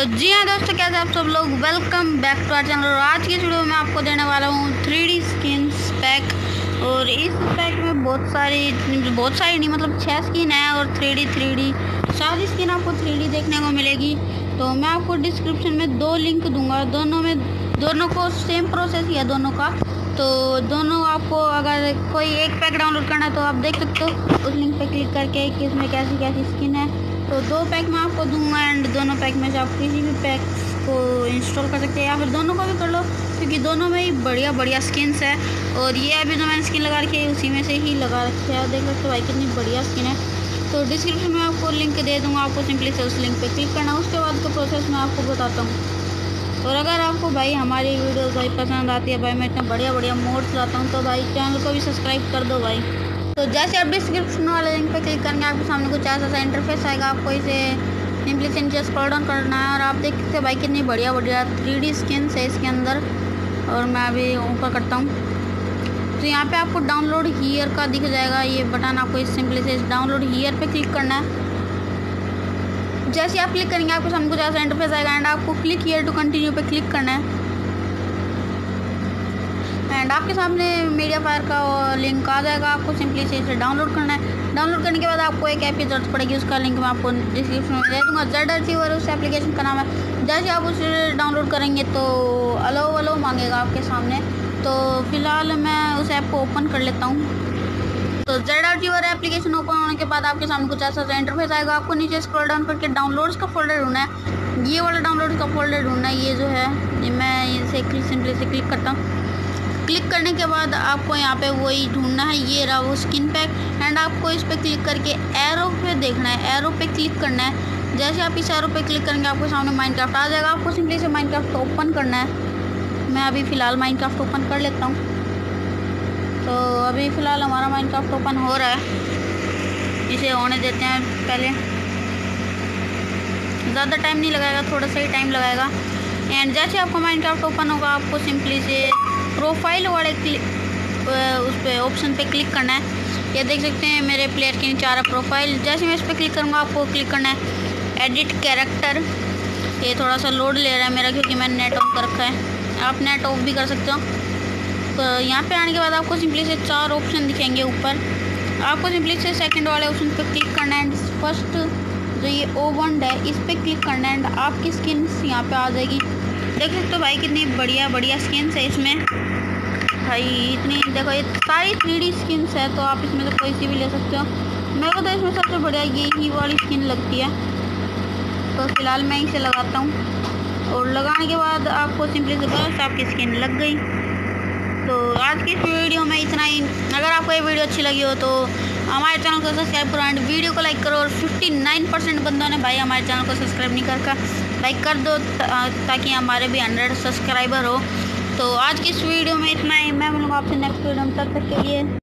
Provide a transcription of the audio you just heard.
तो जी हाँ दोस्तों, कैसे आप सब लोग? Welcome back to our channel और आज की वीडियो में आपको देने वाला हूँ थ्री डी स्किन पैक और इस पैक में बहुत सारी बहुत सारी नहीं मतलब छः स्किन है और थ्री डी थ्री डी सारी स्किन आपको थ्री डी देखने को मिलेगी। तो मैं आपको डिस्क्रिप्शन में दो लिंक दूँगा। दोनों में, दोनों को सेम प्रोसेस ही है दोनों का। तो दोनों आपको अगर कोई एक पैक डाउनलोड करना है तो आप देख सकते हो। उस लिंक पर क्लिक करके कि इसमें कैसी कैसी स्किन है। तो दो पैक मैं आपको दूँगा एंड दोनों पैक में से आप किसी भी पैक को इंस्टॉल कर सकते हैं। या फिर दोनों को भी कर लो, क्योंकि दोनों में ही बढ़िया बढ़िया स्किन्स है। और ये अभी जो मैंने स्किन लगा रखी है, उसी में से ही लगा रखी है। देख सकते हो भाई कितनी बढ़िया स्किन है। तो डिस्क्रिप्शन में आपको लिंक दे दूँगा, आपको सिंपली से उस लिंक पर क्लिक करना। उसके बाद का प्रोसेस मैं आपको बताता हूँ। और अगर आपको भाई हमारी वीडियो भाई पसंद आती है, भाई मैं इतना बढ़िया बढ़िया मोड्स लाता हूँ तो भाई चैनल को भी सब्सक्राइब कर दो भाई। तो जैसे आप डिस्क्रिप्शन वाले लिंक पे क्लिक करेंगे, आपके सामने कुछ ऐसा सा इंटरफेस आएगा, आपको इसे सिंपली से नीचे स्क्रॉल डाउन करना है और आप देख सकते भाई कितनी बढ़िया बढ़िया थ्री डी स्किन है इसके अंदर। और मैं अभी ऊपर करता हूँ। तो यहाँ पे आपको डाउनलोड हीयर का दिख जाएगा, ये बटन आपको इस सिंपली से डाउनलोड हीयर पे क्लिक करना है। जैसे आप क्लिक करेंगे, आपको सामने कुछ ऐसा इंटरफेस आएगा एंड आपको क्लिक हीयर टू कंटिन्यू पे क्लिक करना है। एंड आपके सामने मीडिया फायर का लिंक आ जाएगा। आपको सिंपली से इसे डाउनलोड करना है। डाउनलोड करने के बाद आपको एक ऐप की ज़रूरत पड़ेगी। उसका लिंक मैं आपको डिस्क्रिप्शन में दे दूँगा। जेड अचीवर उस एप्लीकेशन का नाम है। जैसे आप उसे डाउनलोड करेंगे तो अलो अलो मांगेगा आपके सामने। तो फ़िलहाल मैं उस ऐप को ओपन कर लेता हूँ। तो ZArchiver application open होने के बाद आपके सामने कुछ ऐसा इंटरफेस आएगा। आपको नीचे स्क्रॉल डाउन करके डाउनलोड्स का फोल्डर ढूंढना है। ये वाला डाउनलोड का फोल्डर ढूंढना है। ये जो है मैं इसे सिंपली से क्लिक करता हूँ। क्लिक करने के बाद आपको यहाँ पे वही ढूंढना है, ये रहा वो स्किन पैक एंड आपको इस पर क्लिक करके एरो पे देखना है एरो पे क्लिक करना है। जैसे आप इस एरो पे क्लिक करेंगे, आपको सामने माइनक्राफ्ट आ जाएगा। आपको सिंपली से माइनक्राफ्ट ओपन करना है। मैं अभी फ़िलहाल माइनक्राफ्ट ओपन कर लेता हूँ। तो अभी फ़िलहाल हमारा माइनक्राफ्ट ओपन हो रहा है। इसे होने देते हैं पहले। ज़्यादा टाइम नहीं लगाएगा, थोड़ा सा ही टाइम लगाएगा। एंड जैसे आपको माइनक्राफ्ट ओपन होगा, आपको सिंपली से प्रोफ़ाइल वाले क्लिक उस पर ऑप्शन पे क्लिक करना है। ये देख सकते हैं मेरे प्लेयर के नीचे आ रहा प्रोफ़ाइल। जैसे मैं इस पर क्लिक करूँगा, आपको क्लिक करना है। एडिट कैरेक्टर ये थोड़ा सा लोड ले रहा है मेरा, क्योंकि मैंने नेट ऑफ़ कर रखा है। आप नेट ऑफ़ भी कर सकते हो। तो यहाँ पे आने के बाद आपको सिंपली से चार ऑप्शन दिखेंगे ऊपर। आपको सिंपली से सेकंड वाले ऑप्शन पे क्लिक करना है। एंड फ़र्स्ट जो ये ओवन है, इस पर क्लिक करना है। एंड आपकी स्किन यहाँ पे आ जाएगी। देख सकते हो भाई, कितनी बढ़िया बढ़िया स्किन्स है इसमें। भाई, इतनी, देखो, ये सारी थ्री स्किन्स है तो आप इसमें से कोई सी भी ले सकते हो। मेरे को तो इसमें सबसे बढ़िया यही वाली स्किन लगती है। तो फ़िलहाल मैं इसे लगाता हूँ। और लगाने के बाद आपको सिंपली से बस आपकी स्किन लग गई। तो आज की इस वीडियो में इतना ही। अगर आपको ये वीडियो अच्छी लगी हो तो हमारे चैनल को सब्सक्राइब करो एंड वीडियो को लाइक करो। और 59 परसेंट बंदों ने भाई हमारे चैनल को सब्सक्राइब नहीं कर लाइक कर दो ताकि हमारे भी हंड्रेड सब्सक्राइबर हो। तो आज की इस वीडियो में इतना ही। मैं मिलूँगा आपसे नेक्स्ट वीडियो में। तक के लिए